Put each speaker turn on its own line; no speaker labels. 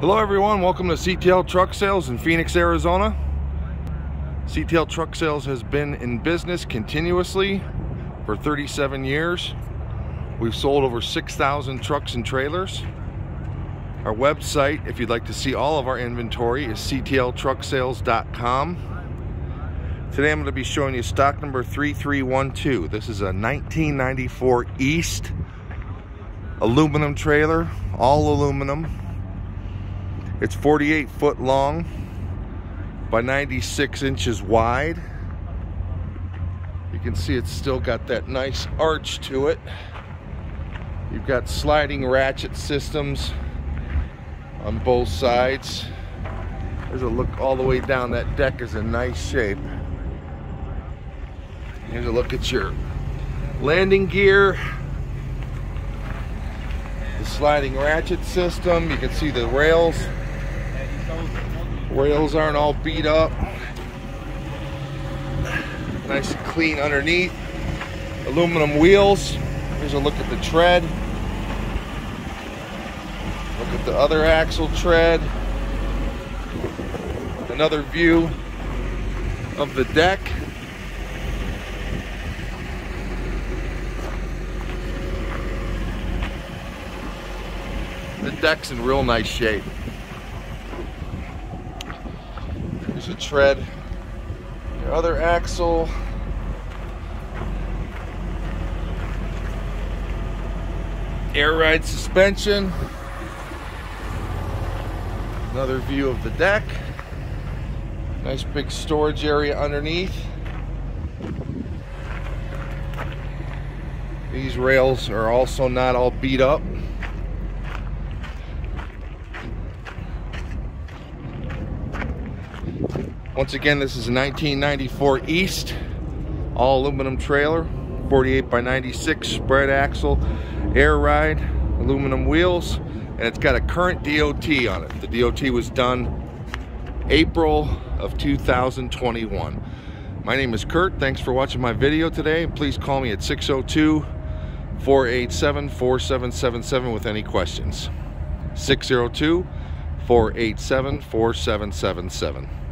Hello everyone, welcome to CTL Truck Sales in Phoenix, Arizona. CTL Truck Sales has been in business continuously for 37 years. We've sold over 6,000 trucks and trailers. Our website, if you'd like to see all of our inventory, is ctltrucksales.com. Today I'm going to be showing you stock number 3312. This is a 1994 East aluminum trailer, all aluminum it's 48 foot long by 96 inches wide. You can see it's still got that nice arch to it. You've got sliding ratchet systems on both sides. There's a look all the way down. That deck is in nice shape. Here's a look at your landing gear. The sliding ratchet system. You can see the rails Rails aren't all beat up. Nice and clean underneath. Aluminum wheels. Here's a look at the tread. Look at the other axle tread. Another view of the deck. The deck's in real nice shape. A tread. Your other axle. Air ride suspension. Another view of the deck. Nice big storage area underneath. These rails are also not all beat up. Once again, this is a 1994 East, all aluminum trailer, 48 by 96 spread axle, air ride, aluminum wheels, and it's got a current DOT on it. The DOT was done April of 2021. My name is Curt. Thanks for watching my video today. Please call me at 602 487 4777 with any questions. 602 487 4777.